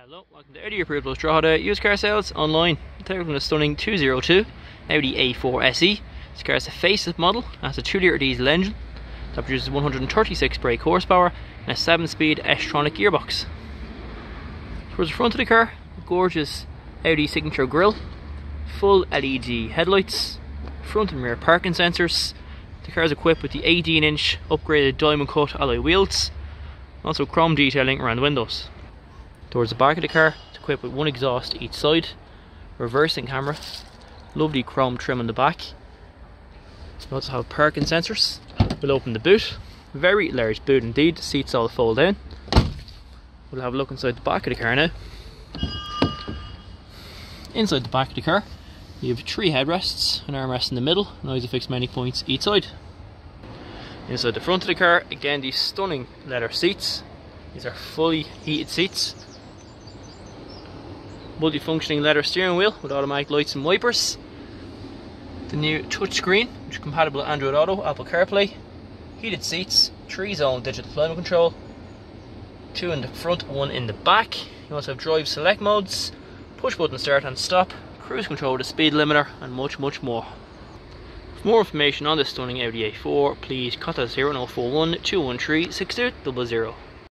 Hello, welcome to Audi Approved Drogheda used car sales online. Today going to stunning 202 Audi A4 SE. This car is a facelift model, has a 2 litre diesel engine that produces 136 brake horsepower and a 7 speed S-tronic gearbox. Towards the front of the car, gorgeous Audi signature grille, full LED headlights, front and rear parking sensors. The car is equipped with the 18 inch upgraded diamond cut alloy wheels, also chrome detailing around the windows. Towards the back of the car, it's equipped with one exhaust each side, reversing camera, lovely chrome trim on the back. We also have parking sensors. We'll open the boot. Very large boot indeed, the seats all fold down. We'll have a look inside the back of the car now. Inside the back of the car, you have three headrests, an armrest in the middle, and Isofix mounting points each side. Inside the front of the car, again these stunning leather seats. These are fully heated seats multi-functioning leather steering wheel with automatic lights and wipers. The new touchscreen, which is compatible with Android Auto, Apple CarPlay. Heated seats, three zone digital climate control. Two in the front, one in the back. You also have drive select modes, push button start and stop, cruise control with a speed limiter and much much more. For more information on this stunning Audi A4, please contact 041 213 6200.